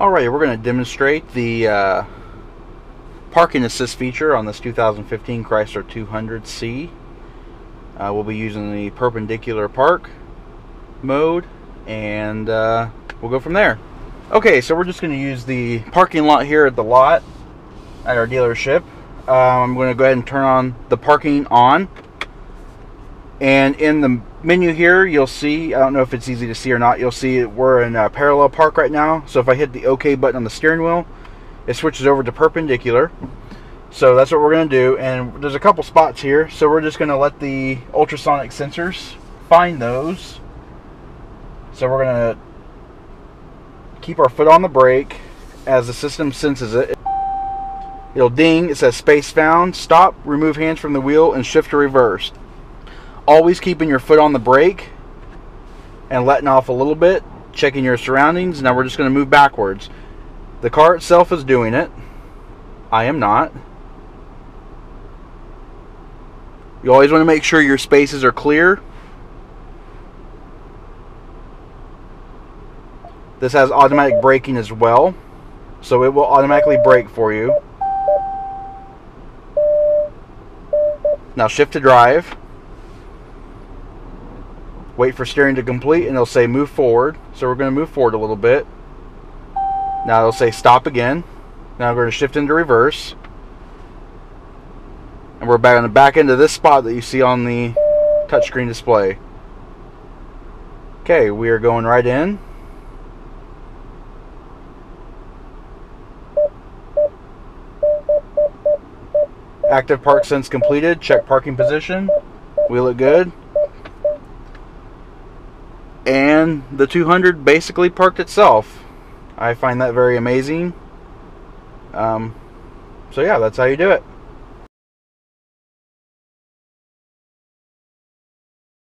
Alright, we're going to demonstrate the uh, parking assist feature on this 2015 Chrysler 200C. Uh, we'll be using the perpendicular park mode and uh, we'll go from there. Okay, so we're just going to use the parking lot here at the lot at our dealership. Um, I'm going to go ahead and turn on the parking on. And in the menu here, you'll see, I don't know if it's easy to see or not, you'll see we're in a parallel park right now. So if I hit the OK button on the steering wheel, it switches over to perpendicular. So that's what we're going to do. And there's a couple spots here. So we're just going to let the ultrasonic sensors find those. So we're going to keep our foot on the brake as the system senses it. It'll ding, it says space found, stop, remove hands from the wheel, and shift to reverse always keeping your foot on the brake and letting off a little bit, checking your surroundings. Now we're just going to move backwards. The car itself is doing it. I am not. You always want to make sure your spaces are clear. This has automatic braking as well. So it will automatically brake for you. Now shift to drive wait for steering to complete and it'll say move forward. So we're going to move forward a little bit. Now it'll say stop again. Now we're going to shift into reverse. And we're back on the back end of this spot that you see on the touchscreen display. Okay we are going right in. Active ParkSense completed. Check parking position. We look good and the 200 basically parked itself. I find that very amazing. Um, so yeah, that's how you do it.